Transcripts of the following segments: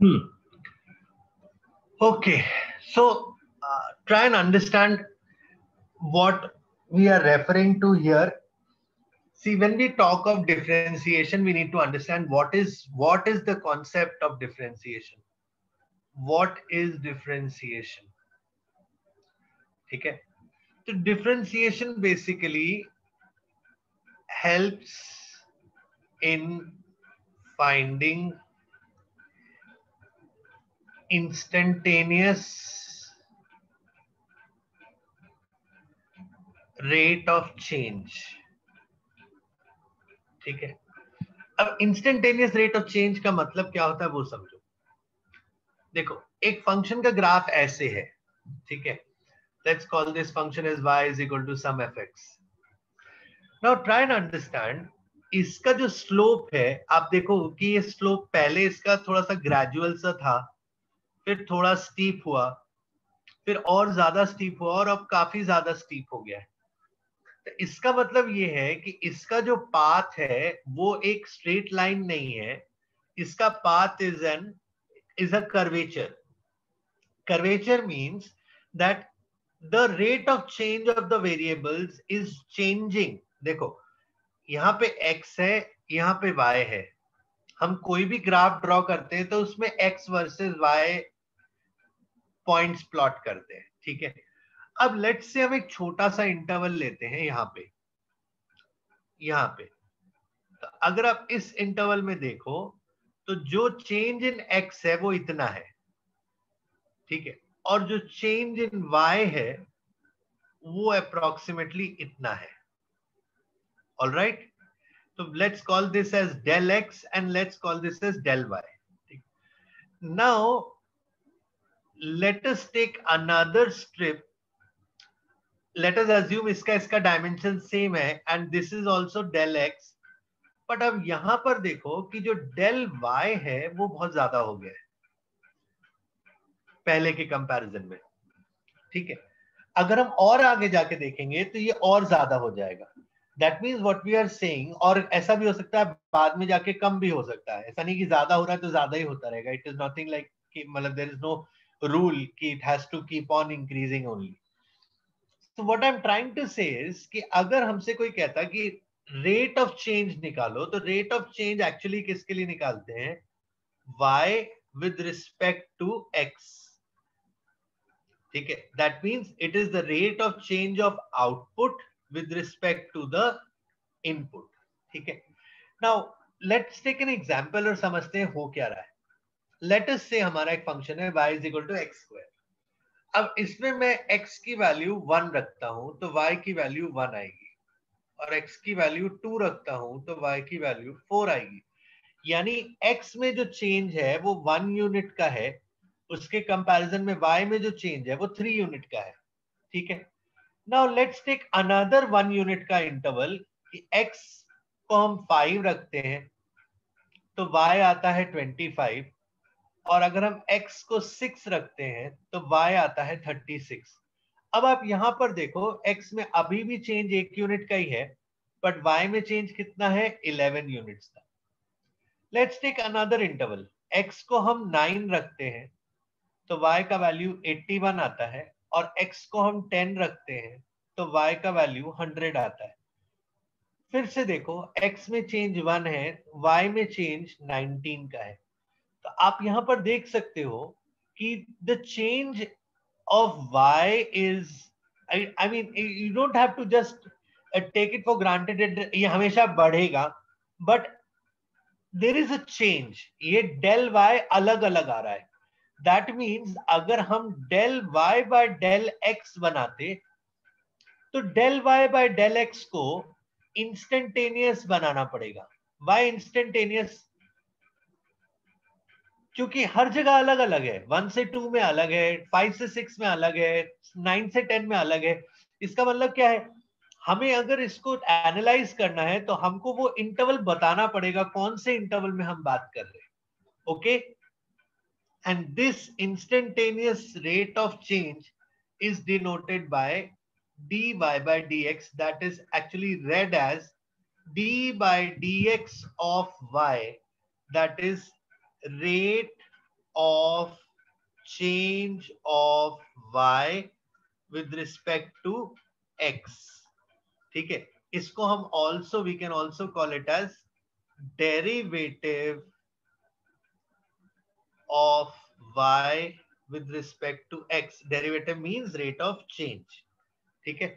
Hmm. Okay, so uh, try and understand what we are referring to here. See, when we talk of differentiation, we need to understand what is what is the concept of differentiation. What is differentiation? Okay, so differentiation basically helps in finding instantaneous rate of change. ठीक है? अब instantaneous rate of change का मतलब क्या होता है वो समझो। देखो, एक फ़ंक्शन का ग्राफ ऐसे है, ठीक है? Let's call this function is y is equal to sum fx now try and understand, इसका जो स्लोप है, आप देखो कि ये स्लोप पहले इसका थोड़ा सा ग्रेजुअल सा था फिर थोड़ा स्टीप हुआ, फिर और ज़्यादा स्टीप हुआ और अब काफ़ी ज़्यादा स्टीप हो गया है। तो इसका मतलब ये है कि इसका जो पाथ है, वो एक स्ट्रेट लाइन नहीं है। इसका path is an is a curvature curvature means that the rate of change of the variables is changing देखो, यहाँ पे x है, यहाँ पे y है। हम कोई भी ग्राफ ड्रॉ करते हैं तो उसमें x versus y points plot करते हैं ठीक है? अब लेट्स से हम एक छोटा सा इंटरवल लेते हैं यहाँ पे। यहाँ पे। तो अगर आप इस इंटरवल में देखो तो जो चेंज इन एक्स है, वो इतना है। ठीक है? और जो चेंज इन वाई है, वो अप्रोक्सीमेटली इतना है। All right? तो let's call this as del x and let's call this as del y now let us take another strip. Let us assume iska iska dimension same hai and this is also del x. But अब यहाँ पर देखो कि जो del y है, वो बहुत ज़्यादा हो गया है। पहले के कंपैरिजन में। ठीक है? अगर हम और आगे जाके देखेंगे तो ये और ज़्यादा हो जाएगा। That means what we are saying और ऐसा भी हो सकता है, बाद में जाके कम भी हो सकता है। ऐसा नहीं कि ज़्यादा हो रहा है तो ज़्यादा ही होता रहेगा। इट इज़ नथिंग लाइक मतलब देर इज़ नो कि it has to keep on increasing only तो what I am trying to say is कि अगर हमसे कोई कहता कि रेट ऑफ़ चेंज निकालो तो रेट ऑफ़ चेंज एक्चुअली किसके लिए निकालते हैं? Y with respect to x. ठीक है? That means it is the rate of change of output with respect to the input. ठीक है? Now, let's take an example और समझते हैं हो क्या रहा है। Us say हमारा एक फ़ंक्शन है y is equal to x square. अब इसमें मैं x की वैल्यू वन रखता हूँ तो y की वैल्यू वन आएगी। और x की वैल्यू टू रखता हूँ तो y की वैल्यू फोर आएगी। यानी x में जो चेंज है, वो वन यूनिट का है। उसके कंपैरिजन में y में जो चेंज है, वो थ्री यूनिट का है। ठीक है? Now let's take another one unit का इंटरवल x को हम फाइव रखते हैं। तो y आता है ट्वेंटी फाइव और अगर हम x को सिक्स रखते हैं तो y आता है थर्टी सिक्स अब आप यहाँ पर देखो, x में अभी भी चेंज एक यूनिट का ही है बट y में चेंज कितना है? इलेवन यूनिट्स का. Let's take another interval x को हम नाइन रखते हैं तो y का वैल्यू एट्टी वन आता है, और x को हम 10 रखते हैं तो y का वैल्यू 100 आता है. फिर से देखो, x में चेंज 1 है, y में चेंज 19 का है. तो आप यहाँ पर देख सकते हो कि the change of Y is I mean you don't have to just take it for granted ये हमेशा बढ़ेगा but there is a change ये डेल वाई अलग अलग आ रहा है। दैट मीन्स अगर हम del Y by del X बनाते तो del Y by del X को इंस्टेंटेनियस बनाना पड़ेगा। वाई इंस्टेंटेनियस क्योंकि हर जगह अलग अलग है। वन से टू में अलग है, फाइव से सिक्स में अलग है, नाइन से टेन में अलग है। इसका मतलब क्या है? हमें अगर इसको एनालाइज करना है तो हमको वो इंटरवल बताना पड़ेगा, कौन से इंटरवल में हम बात कर रहे हैं। Okay okay? and this instantaneous rate of change is denoted by dy by dx, that is actually read as d by dx of y, that is rate of change of y with respect to x ठीक है इसको हम also we can also call it as derivative of y with respect to x derivative means rate of change ठीक है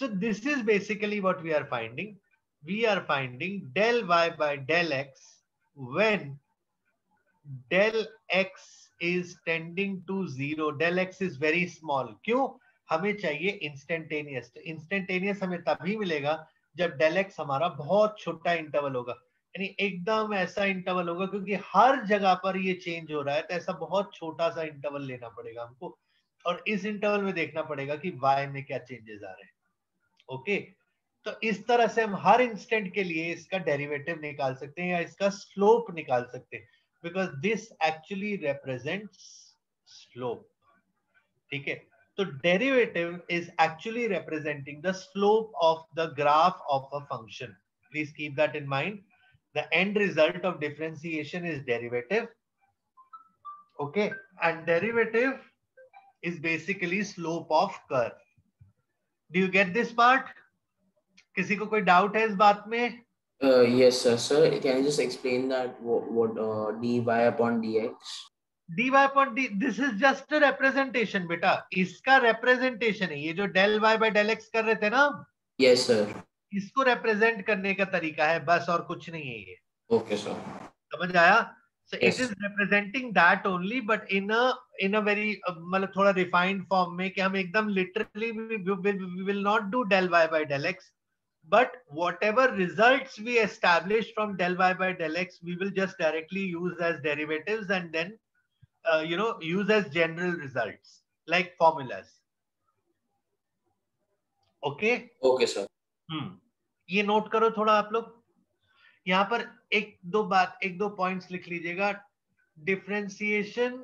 so this is basically what we are finding we are finding del y by del x when del x is tending to zero, del x is very small. क्यों? हमें चाहिए instantaneous तो instantaneous हमें तभी मिलेगा जब डेल एक्स हमारा बहुत छोटा इंटरवल होगा। यानी एकदम ऐसा इंटरवल होगा क्योंकि हर जगह पर ये चेंज हो रहा है तो ऐसा बहुत छोटा सा इंटरवल लेना पड़ेगा हमको। और इस इंटरवल में देखना पड़ेगा कि वाई में क्या चेंजेस आ रहे हैं। ओके तो इस तरह से हम हर इंस्टेंट के लिए इसका डेरिवेटिव निकाल सकते हैं या इसका स्लोप निकाल सकते हैं। Because this actually represent slope ठीक है? तो derivative is actually representing the slope of the graph of a function please keep that in mind the end result of differentiation is derivative okay and derivative is basically slope of कर do you get this part किसी को कोई doubt है इस बात में? Uh, yes sir sir can you just explain that what, what uh, dy upon dx D Y upon D this is just representation बेटा इसका रिप्रेजेंटेशन है ये जो del Y by del X कर रहे थे ना यस सर इसको रिप्रेजेंट करने का तरीका है बस और कुछ नहीं है ये ओके सर समझ आया so yes. it is representing that only but in a in a very uh, मतलब थोड़ा refined form में कि हम एकदम literally we, we, we will not do del y by del x but whatever results we establish from del y by del x we will just directly use as derivatives and then uh, you know use as general results like formulas okay okay sir hmm ये note करो थोड़ा आप लोग यहाँ पर एक दो बात एक दो पॉइंट्स लिख लीजिएगा differentiation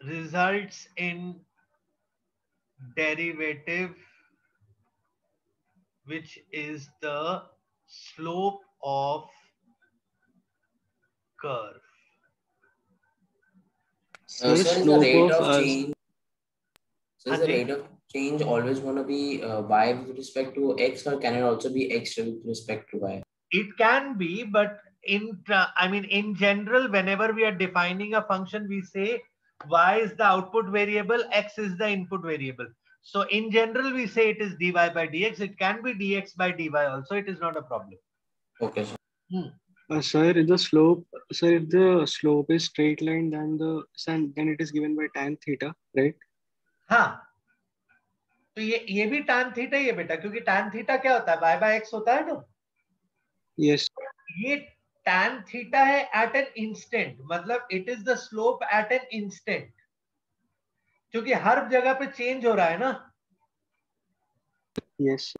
results in derivative which is the slope of curve. So, uh, since the rate of, of change, since the rate of change always going to be uh, y with respect to x, or can it also be x with respect to y? It can be, but in I mean, in general, whenever we are defining a function, we say y is the output variable, x is the input variable. So in general, we say it is dy by dx. It can be dx by dy also. It is not a problem. Okay. Sir. Hmm. Uh, sir, if the slope, sir, if the slope is straight line, then the then it is given by tan theta, right? हाँ तो ये ये भी tan theta ही है बेटा क्योंकि tan theta क्या होता है y by x होता है ना yes ये tan theta है at an instant मतलब it is the slope at an instant क्योंकि हर जगह पे चेंज हो रहा है ना yes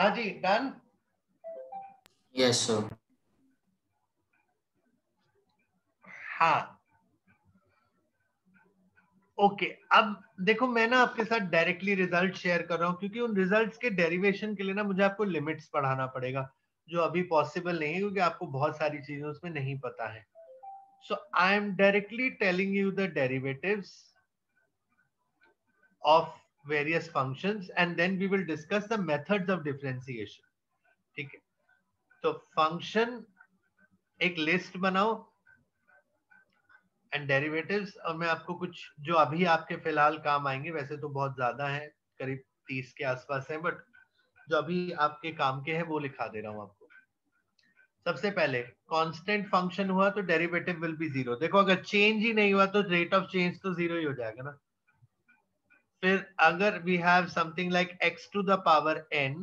हाँ जी डन? यस सर हाँ। ओके okay, अब देखो मैं ना आपके साथ डायरेक्टली रिज़ल्ट शेयर कर रहा हूँ क्योंकि उन रिजल्ट्स के डेरिवेशन के लिए ना मुझे आपको लिमिट्स पढ़ाना पड़ेगा जो अभी पॉसिबल नहीं है क्योंकि आपको बहुत सारी चीज़ें उसमें नहीं पता है। So I am directly telling you the derivatives of various functions and then we will discuss the methods of differentiation ठीक है? तो फ़ंक्शन एक लिस्ट बनाओ एंड डेरिवेटिव्स और मैं आपको कुछ, जो अभी आपके फ़िलहाल काम आएँगे, वैसे तो बहुत ज़्यादा है, करीब तीस के आसपास है बट जो अभी आपके काम के हैं, वो लिखा दे रहा हूँ आपको। सबसे पहले कांस्टेंट फ़ंक्शन हुआ तो डेरिवेटिव विल बी ज़ीरो देखो, अगर चेंज ही नहीं हुआ तो रेट ऑफ़ चेंज तो ज़ीरो ही हो जाएगा ना। फिर अगर we have something like X to the power N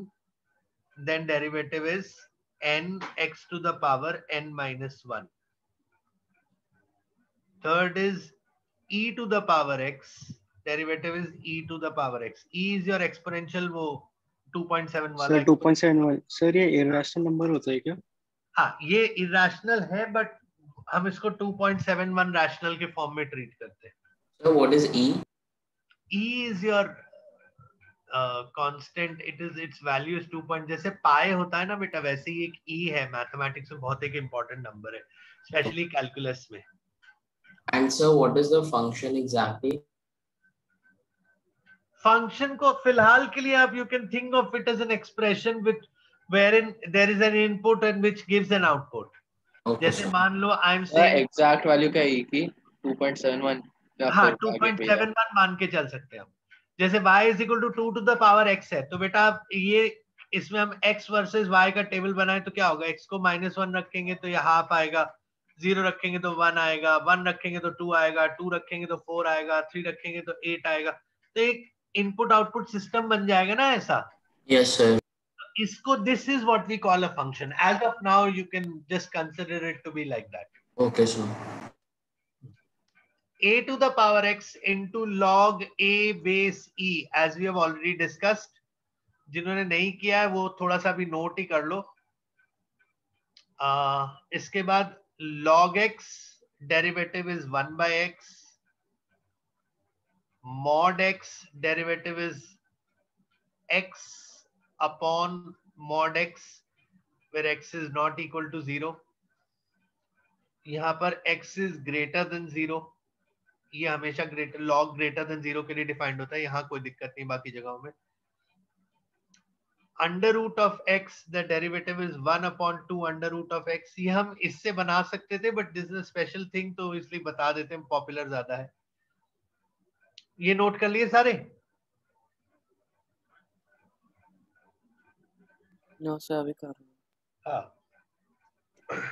then derivative is N X to the power N minus one Third is e to the power x. Derivative is e to the power x. e is your exponential वो 2.7 वाला sir 2.71 sir ये irrational number होता है क्या हाँ ये irrational है but हम इसको 2.71 rational के फॉर्म में ट्रीट करते हैं so what is e e is your constant it is its value is 2 point जैसे पाए होता है ना बेटा वैसे ही एक ई e है मैथमेटिक्स में बहुत एक इंपॉर्टेंट नंबर है स्पेशली कैलकुलस में And so what is the function exactly? Function को फ़िलहाल के लिए आप you can think of it as an expression with wherein there is an input and which gives an output. Okay, जैसे मान लो I am saying exact value क्या है की 2.71 हाँ 2.71 मान के चल सकते हैं हम। जैसे y is equal to 2 to the power x है तो बेटा ये इसमें हम x वर्सेस y का टेबल बनाए तो क्या होगा? x को माइनस वन रखेंगे तो ये हाफ़ आएगा ज़ीरो रखेंगे तो वन आएगा वन रखेंगे तो टू आएगा टू रखेंगे तो फोर आएगा थ्री रखेंगे तो एट आएगा। तो एक इनपुट आउटपुट सिस्टम बन जाएगा ना ऐसा? यस सर इसको this is what we call a function as of now you can just consider it to be like that okay sir a to the power x into log a base e as we have already discussed जिन्होंने नहीं किया है वो थोड़ा सा भी note ही कर लो आ, इसके बाद log x derivative is 1 by x mod x derivative is x upon mod x where x is not equal to 0 यहाँ पर x is greater than 0 ये हमेशा ग्रेटर लॉग ग्रेटर than 0 के लिए डिफाइंड होता है यहाँ कोई दिक्कत नहीं बाकी जगहों में। Under root of x the derivative is one upon two under root of x ये हम इससे बना सकते थे but this is special thing तो इसलिए बता देते हैं पॉपुलर ज़्यादा है। ये नोट कर लिए सारे? नो सर अभी कर रहा हाँ।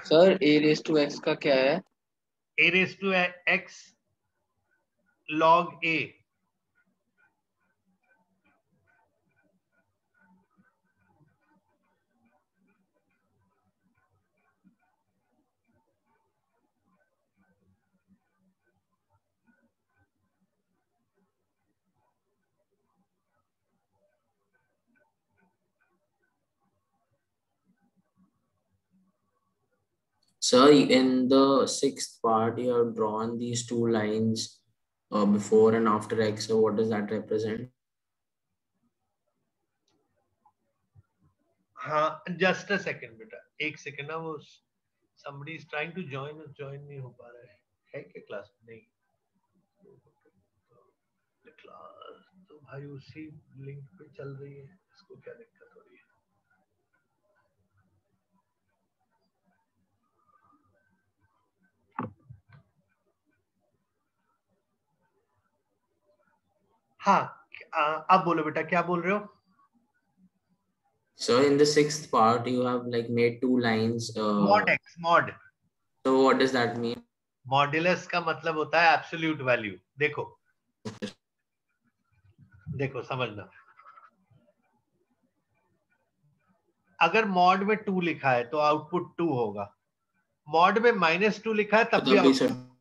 Sir a raise to x का क्या है? A raise to x log A. So in the sixth part, you have drawn these two lines uh, before and after x. So what does that represent? हाँ just a second बेटा एक second ना वो somebody is trying to join us join नहीं हो पा रहा है है क्या क्लास नहीं क्लास तो भाई उसी लिंक पे चल रही है इसको क्या दिक्कत हाँ अब बोलो बेटा क्या बोल रहे हो So in the sixth part, you have like made two lines. Uh, mod x mod. So what does that mean? Modulus का मतलब होता है absolute value. देखो देखो समझना अगर मॉड में टू लिखा है तो आउटपुट टू होगा मॉड में माइनस टू लिखा है तब भी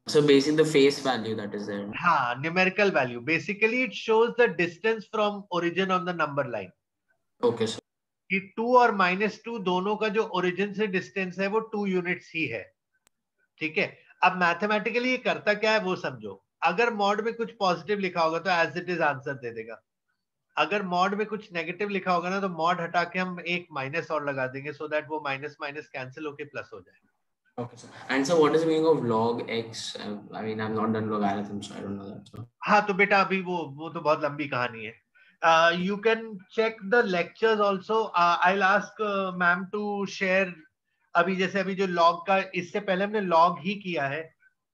So basically the face value that is there. Ha, numerical value. Basically it shows the distance from origin on the number line. Okay, sir. कि टू और माइनस टू दोनों का जो ओरिजिन से डिस्टेंस है वो टू यूनिट्स ही है ठीक है अब मैथमेटिकली ये करता क्या है वो समझो अगर मॉड में कुछ पॉजिटिव लिखा होगा तो एज इट इज़ आंसर दे देगा अगर मॉड में कुछ नेगेटिव लिखा होगा ना तो मॉड हटा के हम एक माइनस और लगा देंगे सो so दैट वो माइनस माइनस कैंसिल होके प्लस हो जाए Okay, sir. And so, what is the meaning of log x? Uh, I mean, I've not done logarithm, so I don't know that. So. हाँ तो बेटा अभी वो वो तो बहुत लंबी कहानी है you can check the lectures also I ask ma'am to share अभी जैसे अभी जो लॉग का इससे पहले हमने लॉग ही किया है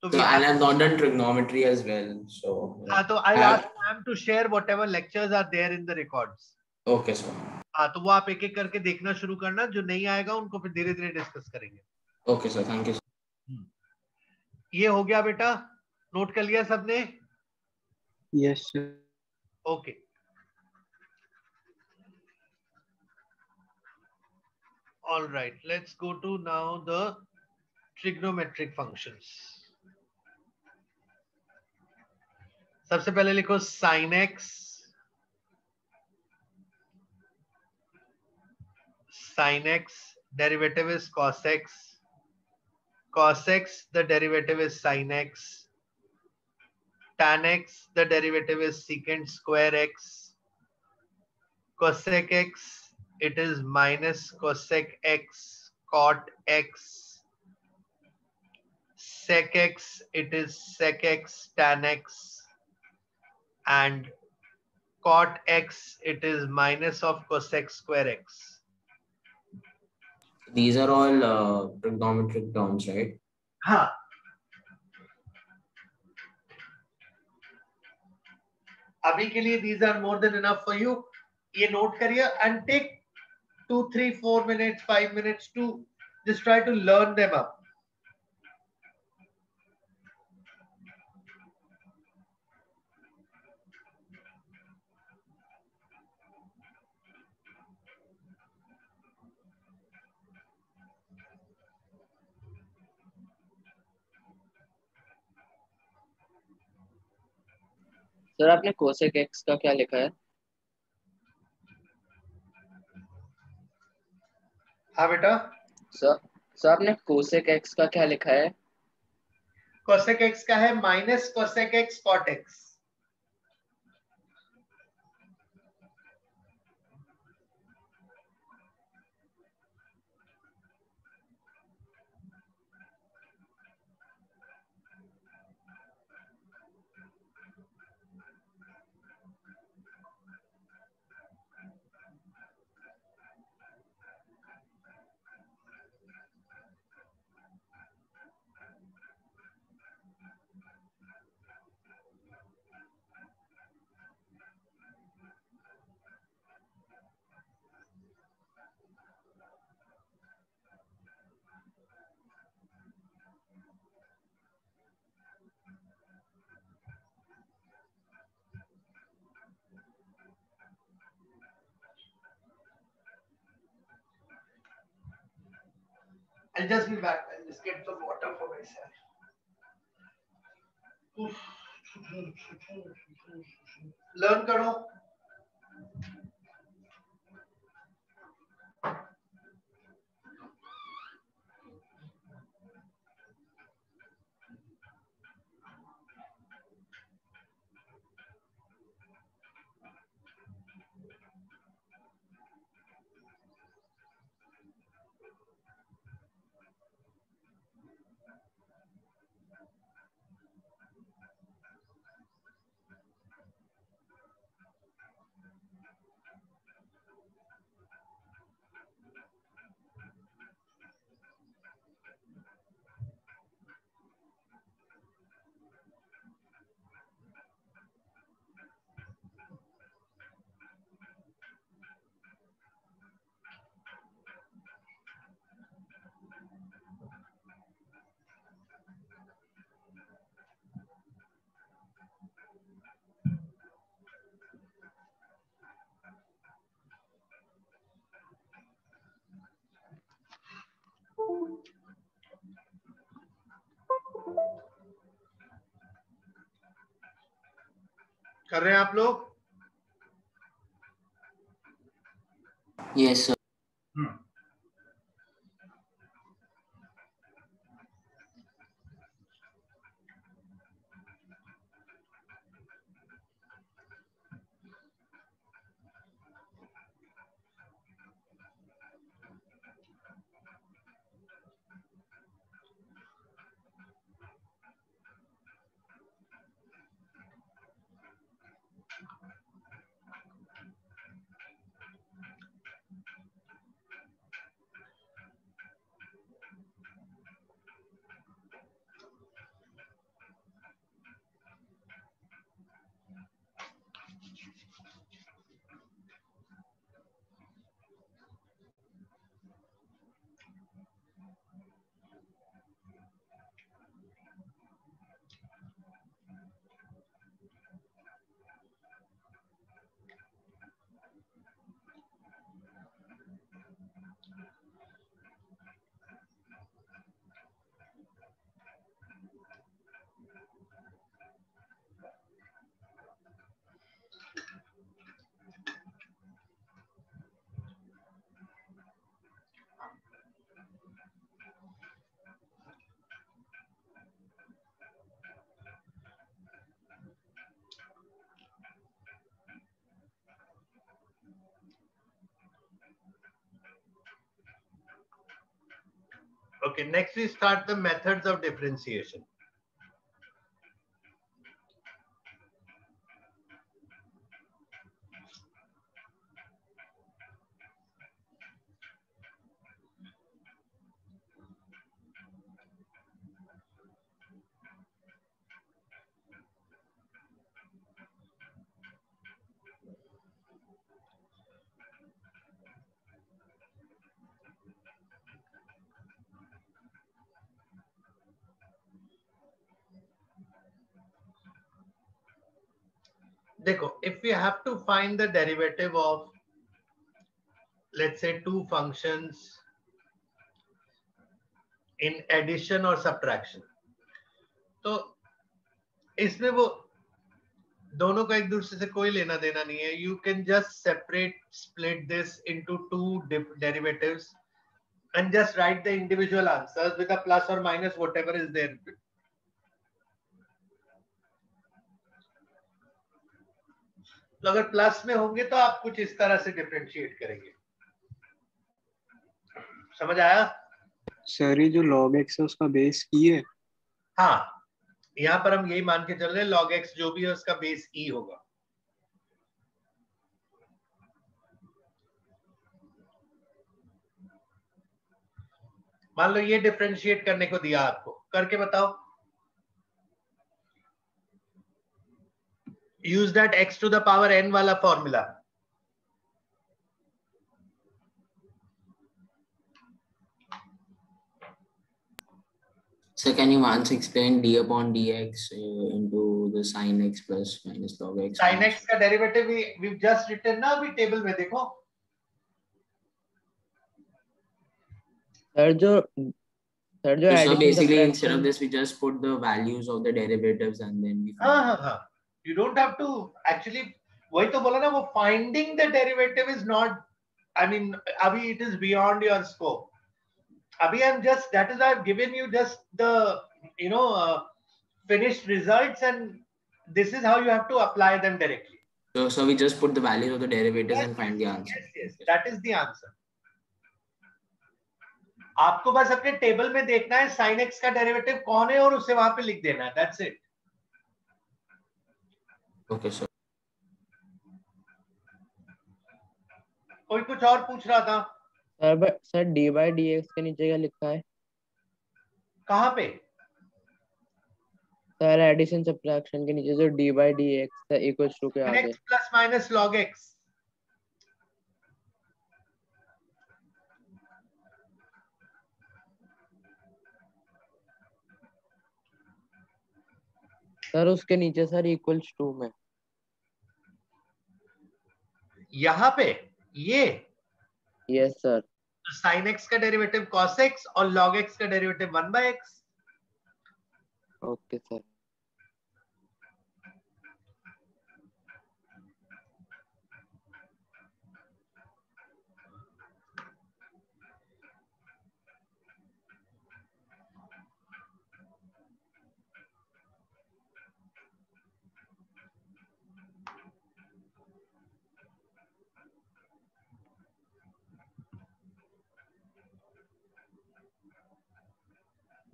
तो so, and I've not done trigonometry as well. So हाँ तो I ask ma'am to share whatever lectures are there in the records okay sir हाँ तो वो आप एक एक करके देखना शुरू करना जो नहीं आएगा उनको फिर धीरे धीरे डिस्कस करेंगे ओके सर थैंक यू ये हो गया बेटा। नोट कर लिया सबने? Yes okay all right let's go to now the trigonometric functions सबसे पहले लिखो sine x sine x derivative is cos x cos x, the derivative is sin x. Tan x, the derivative is secant square x. Cosec x, it is minus cosec x cot x. Sec x, it is sec x tan x. And cot x, it is minus of cosec square x. These are all uh, trigonometric terms, right? Ha. अभी के लिए these are more than enough for you. ये note करिए and take two, three, four minutes, five minutes to just try to learn them up. Sir आपने cosec x का क्या लिखा है? हाँ बेटा। सर सर आपने कोसेक एक्स का क्या लिखा है? कोसेक एक्स का है minus cosec x cot x I'll just be back. I'll just get some water for myself. Learn करो कर रहे हैं आप लोग? Yes Yes, Okay, next we start the methods of differentiation. देखो if you have to find the derivative of let's say two functions in addition और subtraction तो इसमें वो दोनों का एक दूसरे से कोई लेना देना नहीं है। You can just separate split this into two derivative and just write the individual answers with plus और माइनस व्हाटएवर इज़ देयर तो अगर प्लस में होंगे तो आप कुछ इस तरह से डिफ्रेंशिएट करेंगे। समझ आया? सर ये जो log x है उसका बेस ई है। हाँ यहाँ पर हम यही मान के चल रहे हैं log x जो भी है उसका बेस ई होगा। मान लो ये डिफ्रेंशिएट करने को दिया आपको। करके बताओ। Use that x to the power n wala formula. So can you once explain d upon dx uh, into the sin x plus minus log x? Sin x का derivative we we've just written ना अभी table में देखो. Sir जो sir जो so basically instead of this we just put the values of the derivatives and then we हाँ हाँ हाँ you don't have to actually वही तो बोला ना वो finding the derivative is not I mean अभी it is beyond your scope अभी I am just that is I have given you just the you know finished results and this is how you have to apply them directly So, so we just put the values of the derivatives yes, and find the answer. Yes, yes, that is the आपको बस अपने table में देखना है sine x का derivative कौन है और उसे वहाँ पे लिख देना है दैट्स इट ओके सर कोई कुछ और पूछ रहा था? Sir sir d by d x के नीचे क्या लिखा है? कहाँ पे? सर एडिशन सब्ट्रैक्शन के नीचे जो डी बाई डी एक्स है इक्वल्स टू के आगे। Plus minus log x sir उसके नीचे सर इक्वल्स टू में। यहाँ पे ये। यस सर साइन एक्स का डेरिवेटिव कॉस एक्स और लॉग एक्स का derivative one by x okay sir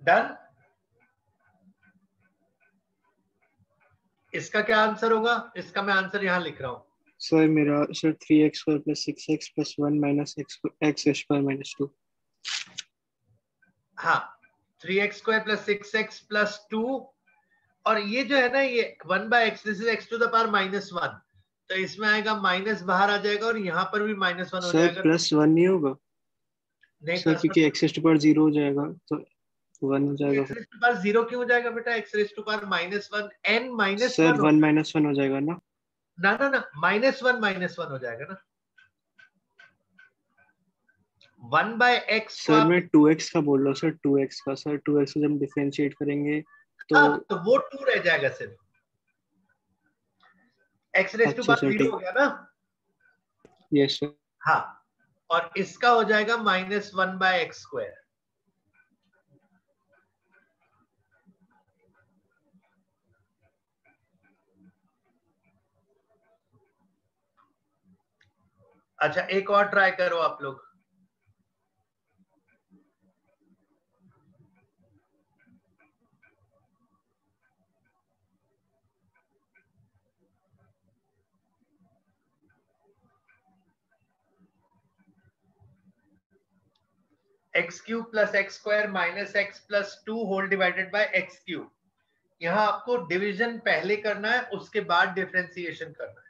done इसका क्या आंसर होगा? इसका मैं आंसर यहाँ लिख रहा हूँ। सर मेरा sir three x square plus six x plus one minus x x square minus two हाँ three x square plus six x plus two और ये जो है ना ये one by x this is x to the power minus one तो इसमें आएगा माइनस बाहर आ जाएगा और यहाँ पर भी माइनस वन हो जाएगा। प्लस वन नहीं होगा? नहीं सर क्योंकि एक्स टू पावर ज़ीरो हो जाएगा तो वन हो जाएगा पावर ज़ीरो क्यों हो जाएगा बेटा? X raise to power minus one n minus sir one minus one हो जाएगा ना? ना ना ना माइनस वन माइनस वन हो जाएगा ना। वन बाय एक्स सर मैं टू एक्स का बोल रहा हूँ सर टू एक्स का। सर टू एक्स जब डिफरेंशिएट करेंगे तो हाँ, तो वो टू रह जाएगा सिर्फ़ x raise to power zero हो गया ना? यस सर हाँ और इसका हो जाएगा minus one by x square अच्छा एक और ट्राई करो आप लोग। X cube plus x square minus x plus two whole divided by x cube यहाँ आपको डिवीज़न पहले करना है, उसके बाद डिफ्रेंसिएशन करना है।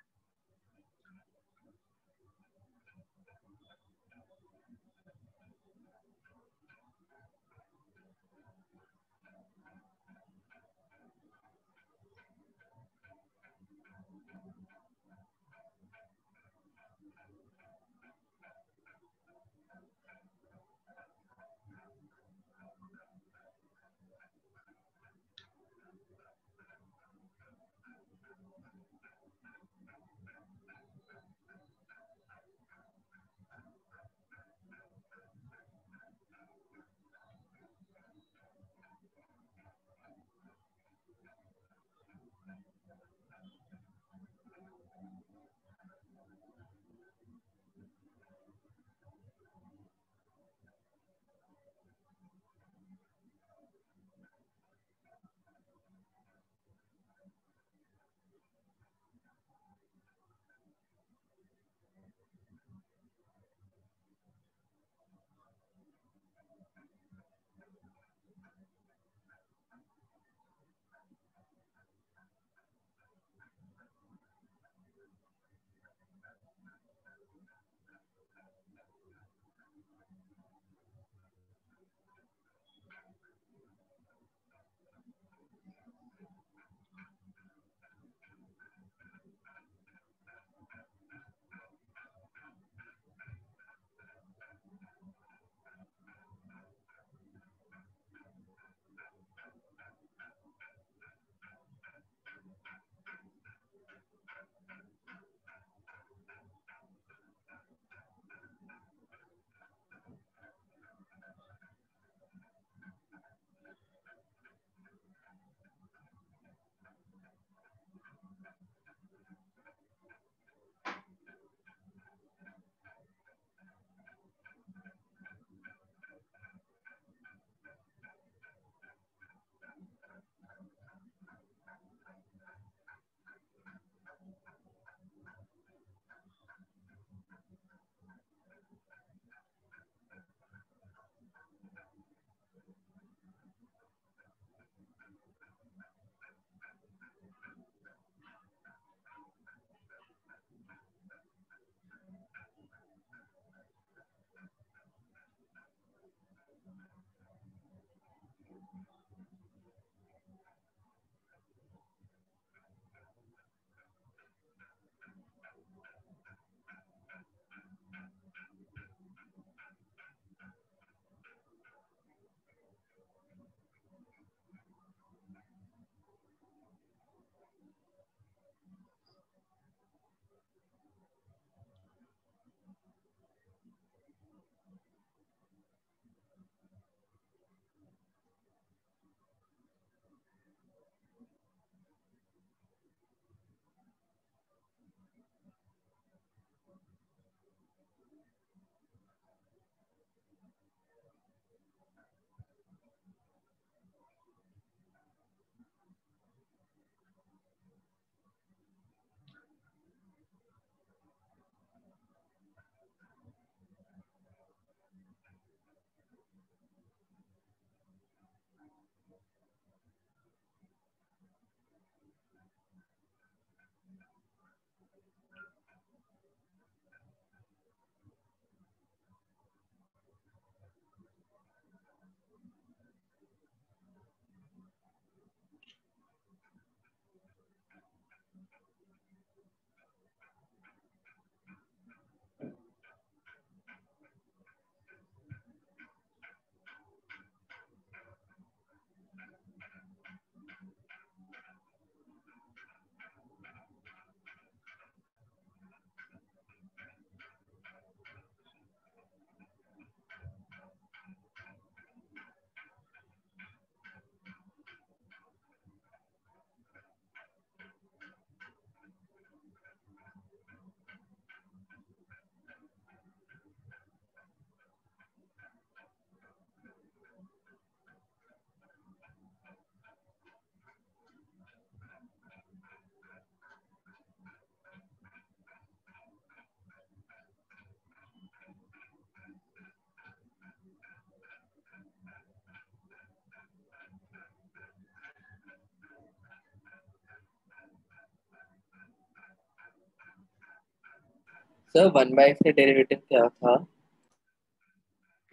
सर वन बाय एक्स का डेरिवेटिव क्या था?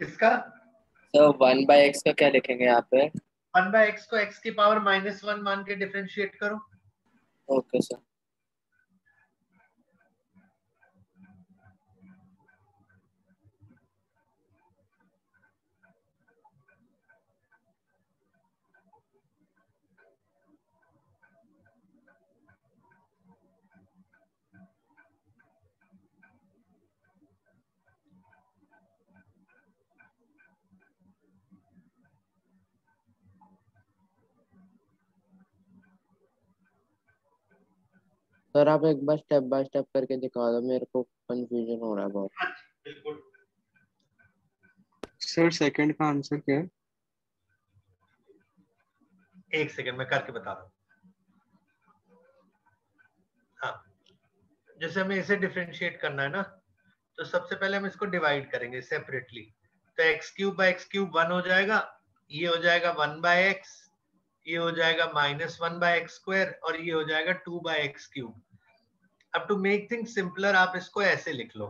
किसका? सर वन बाय एक्स का क्या लिखेंगे यहाँ पे? वन बाय एक्स को एक्स की पावर माइनस वन मान के डिफ्रेंशिएट करो। ओके सर सर आप एक बार स्टेप बाय स्टेप करके दिखा दो मेरे को कंफ्यूजन हो रहा है बहुत। सर सेकंड का आंसर क्या है? एक सेकंड में करके बता रहा हूँ हाँ जैसे हमें इसे डिफ्रेंशिएट करना है ना तो सबसे पहले हम इसको डिवाइड करेंगे सेपरेटली तो x cube by x cube one हो जाएगा ये हो जाएगा वन बाय एक्स ये हो जाएगा minus one by x square और ये हो जाएगा टू बाय एक्स क्यूब। अब टू मेक थिंग्स सिंपलर आप इसको ऐसे लिख लो।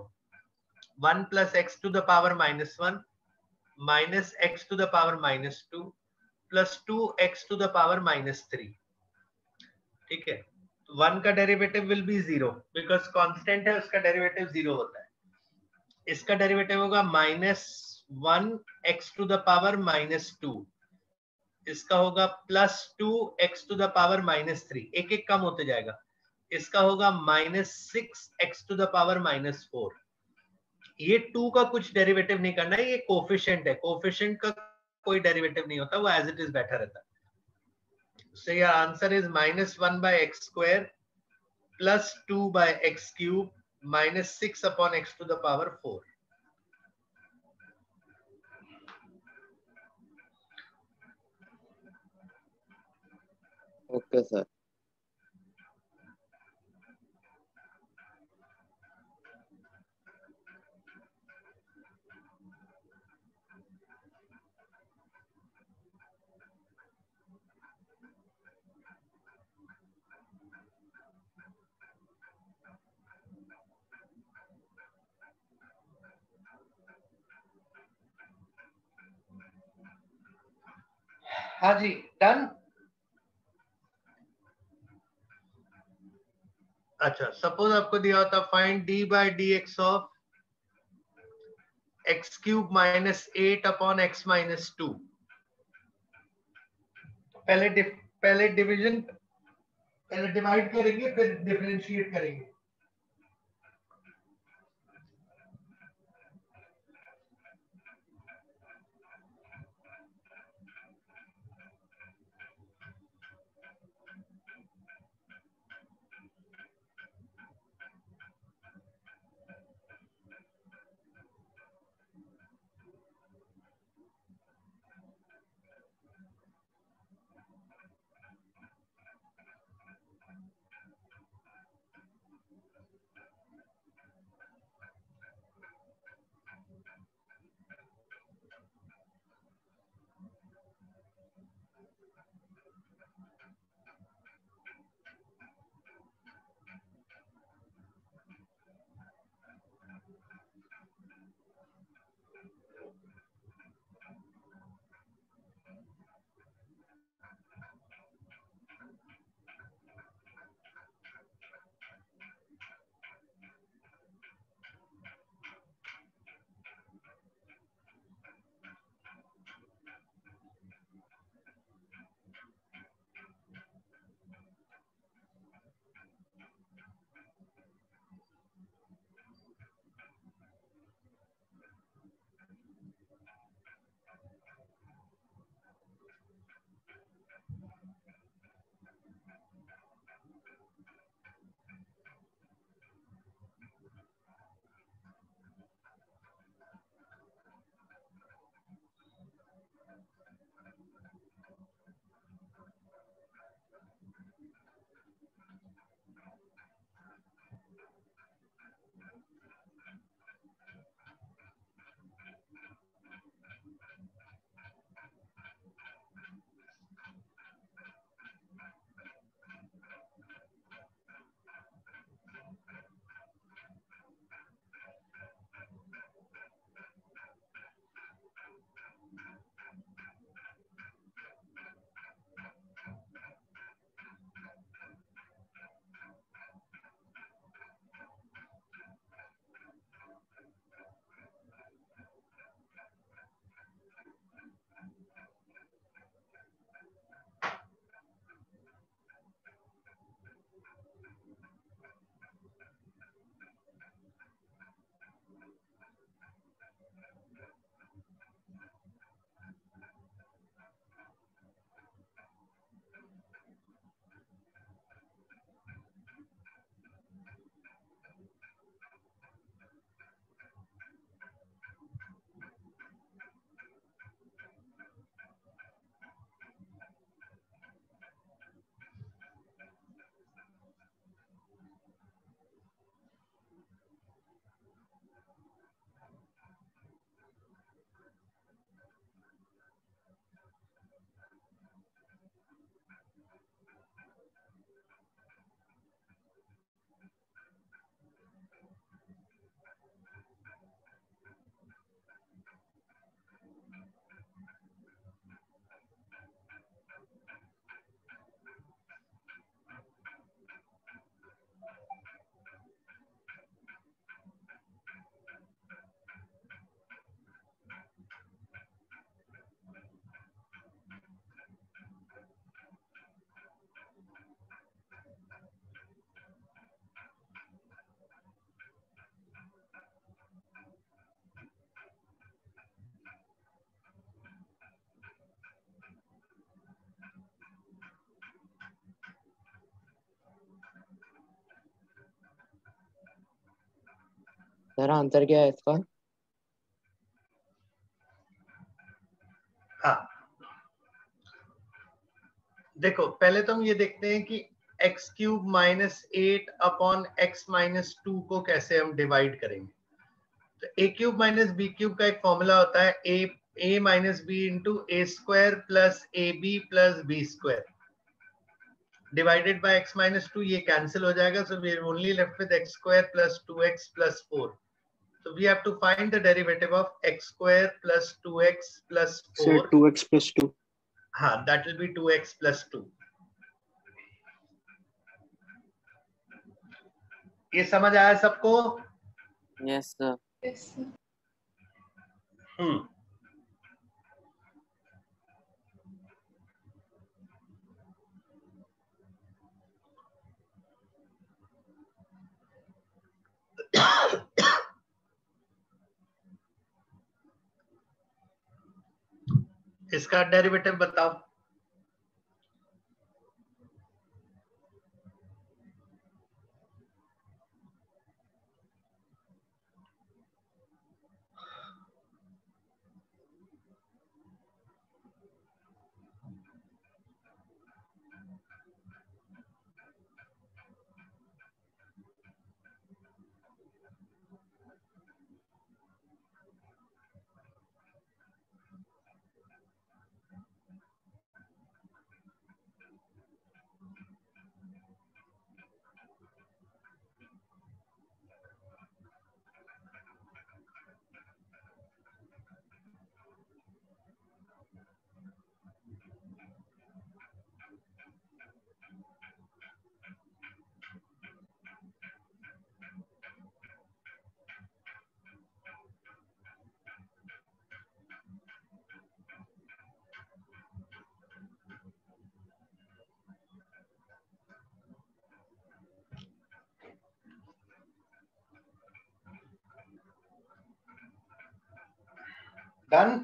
One plus x to the power minus one, minus x to the power minus two, plus two x to the power minus three. ठीक है? One का derivative will be zero because constant है, उसका derivative zero होता है। इसका derivative होगा minus one x to the power minus two. इसका होगा plus two x to the power minus three एक एक कम होते जाएगा। इसका होगा minus six x to the power minus four ये टू का कुछ डेरिवेटिव नहीं करना है ये कोफिशियंट है। कोफिशियंट का कोई डेरिवेटिव नहीं होता, वो एज इट इज़ बैठा रहता। So your answer is minus 1 by x square plus 2 by x cube minus 6 upon x to the power 4 okay sir. हाँ जी डन अच्छा सपोज़ आपको दिया होता find d by d x of x cube minus eight upon x minus two पहले पहले division पहले divide करेंगे, फिर डिफरेंशिएट करेंगे। सर आंसर क्या है इसका हाँ। देखो, पहले तो हम ये देखते हैं कि x cube minus eight upon x minus two को कैसे हम डिवाइड करेंगे। तो a cube minus b cube का एक फॉर्मूला होता है a a minus b into a square plus a b plus b square divided by x minus two ये कैंसिल हो जाएगा so we only left left x x square plus 2x plus 4 so we have to find the derivative of x square plus 2x plus 4 Say 2x plus 2. हाँ that will be 2x plus 2 ये समझ आया सबको yes sir Yes, sir. इसका derivative बताओ। Done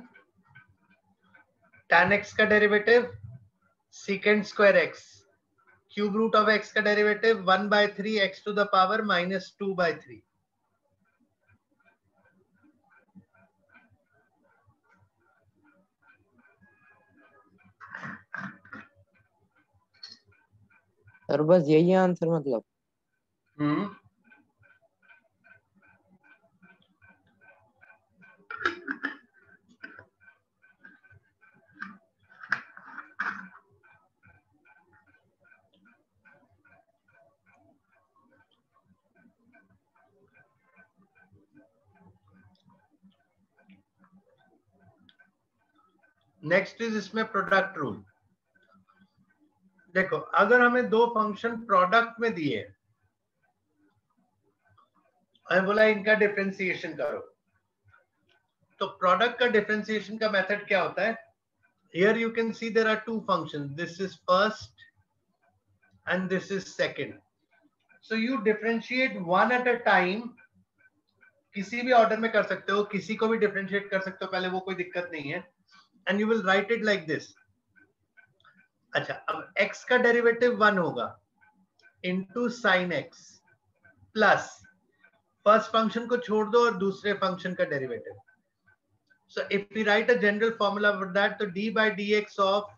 tan x का derivative secant square x. Cube root of x का derivative one by three x to the power minus two by three sir बस यही आंसर मतलब। हम्म। नेक्स्ट इज़ इसमें product rule देखो, अगर हमें दो फ़ंक्शन प्रोडक्ट में दिए, हमें बोला इनका डिफ्रेंसिएशन करो। तो प्रोडक्ट का डिफ्रेंसिएशन का मेथड क्या होता है? Here you can see there are two functions. This is first and this is second. So you differentiate one at a time. किसी भी ऑर्डर में कर सकते हो, किसी को भी डिफ्रेंशिएट कर सकते हो, पहले वो कोई दिक्कत नहीं है। And you will write it like this अच्छा अब x का डेरिवेटिव वन होगा. Into sine x plus first function को छोड़ दो और दूसरे फ़ंक्शन का derivative so if we write a general formula for that तो d by dx of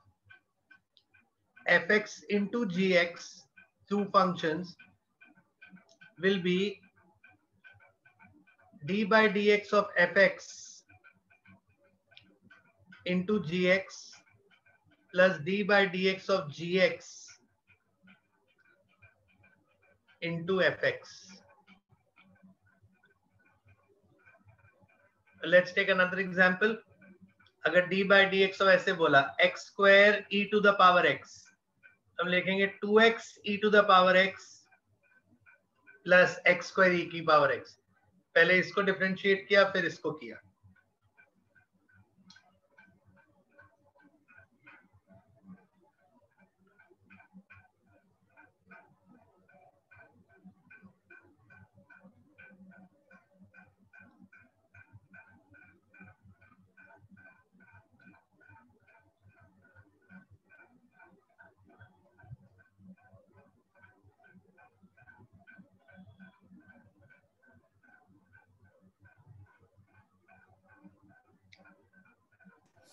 fx into gx two functions will be d by dx of fx into gx plus d by dx of gx into fx. Let's take another example. अगर d by dx of ऐसे बोला x square e to the power x हम लिखेंगे 2x e to the power x plus x square e की power x पहले इसको differentiate किया फिर इसको किया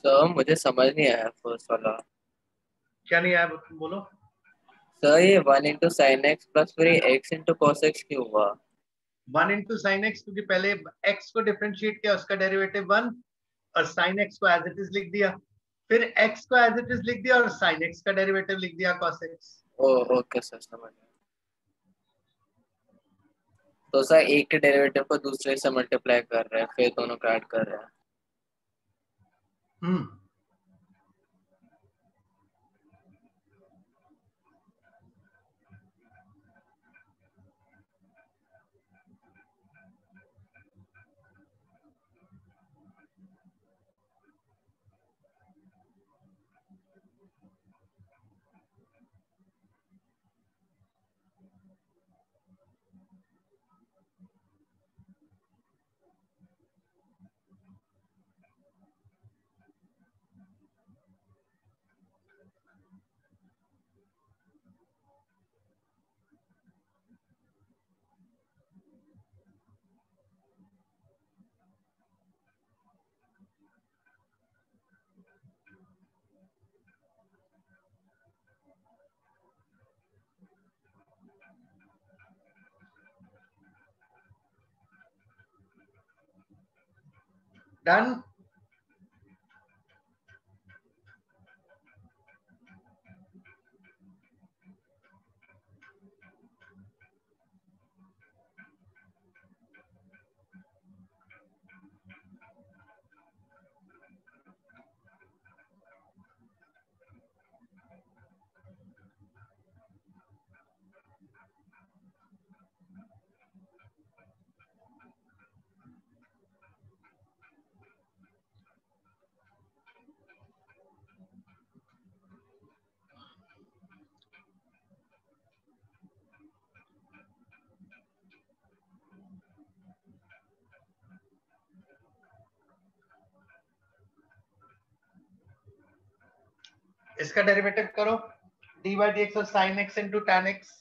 सर मुझे समझ नहीं आया फ़र्स्ट वाला। क्या नहीं आया? बोलो। सर ये one into sine x plus फिर एक्स इंटू कॉस एक्स क्यों हुआ? वन इंटू साइन एक्स क्योंकि पहले एक्स को डिफ्रेंशिएट किया उसका डेरिवेटिव वन और साइन एक्स को एज इट इज़ लिख दिया। फिर एक्स को एज इट इज़ लिख दिया और साइन एक्स का डेरिवेटिव लिख दिया कॉस एक्स ओके सर समझ गया। तो सर एक के डेरिवेटिव को दूसरे से मल्टीप्लाई कर रहे हैं फिर दोनों का ऐड कर रहे हैं। Hmm Done? इसका डेरिवेटिव करो डी बाई डी एक्स और sine x into tan x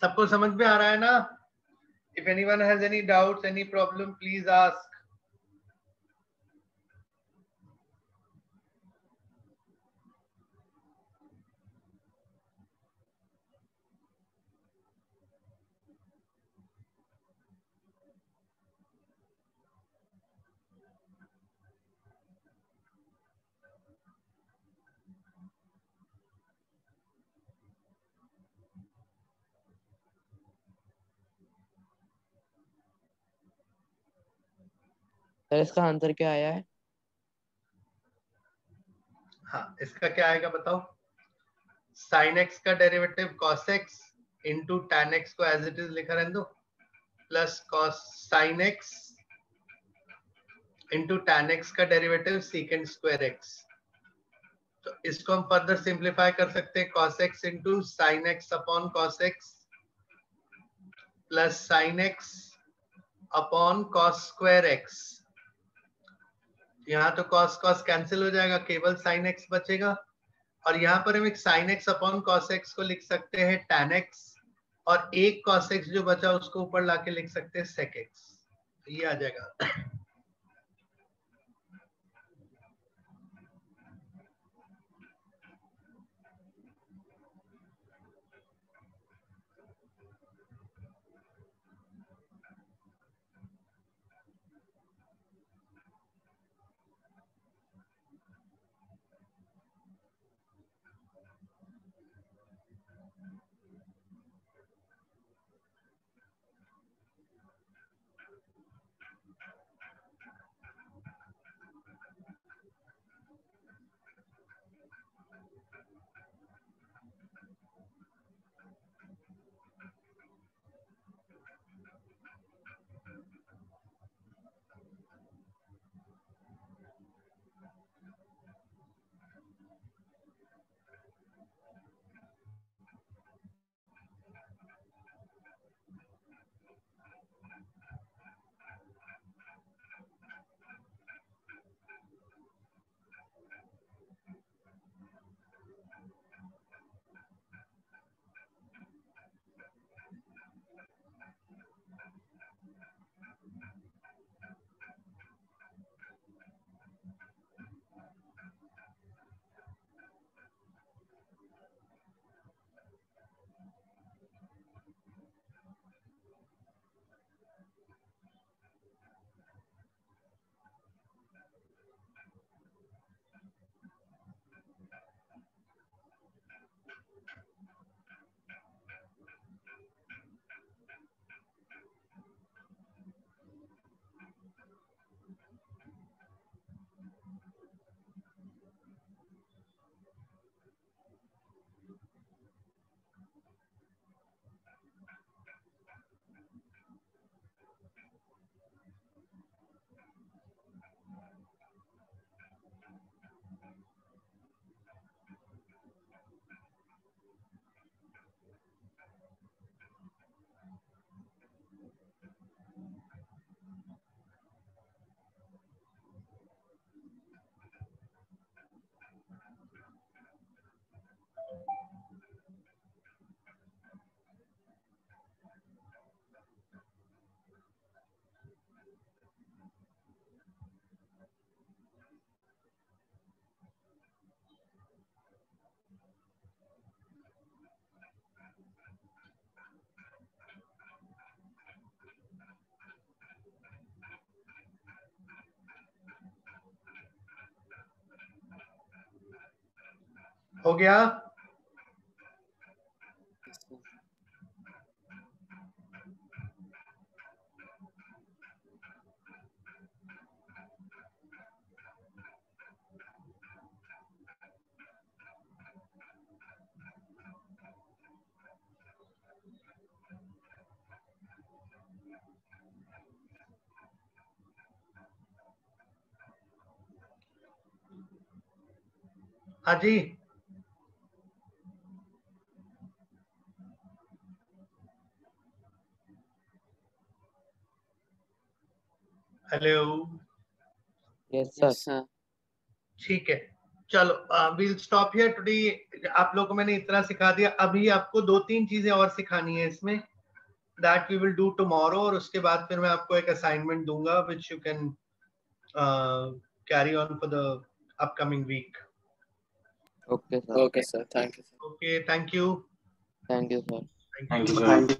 सबको समझ में आ रहा है ना? If anyone has any doubt any problem please sir इसका आंसर क्या आया है? हाँ इसका क्या आएगा बताओ? साइन एक्स का derivative cos x into tan x को एज इट इज़ लिखा रहने दो। Plus cos sine x into tan x का डेरिवेटिव सीकेंड स्क्वायर एक्स तो इसको हम फर्दर सिंप्लीफाई कर सकते हैं। Cos x into sine x upon cos x plus sine x upon cos square x यहाँ तो cos cos कैंसिल हो जाएगा, केवल sin x बचेगा। और यहाँ पर हम एक sin x upon cos x को लिख सकते हैं tan x, और एक cos x जो बचा उसको ऊपर लाके लिख सकते हैं sec x ये आ जाएगा। हो गया? हाँ जी। हेलो। यस सर ठीक है। चलो विल स्टॉप हियर टुडे आप लोगों को मैंने इतना सिखा दिया। अभी आपको दो तीन चीज़ें और सिखानी है इसमें। That we will do tomorrow और उसके बाद फिर मैं आपको एक असाइनमेंट दूँगा which you can carry on for the upcoming week okay sir sir. Thank you. sir. Okay thank you thank you sir thank you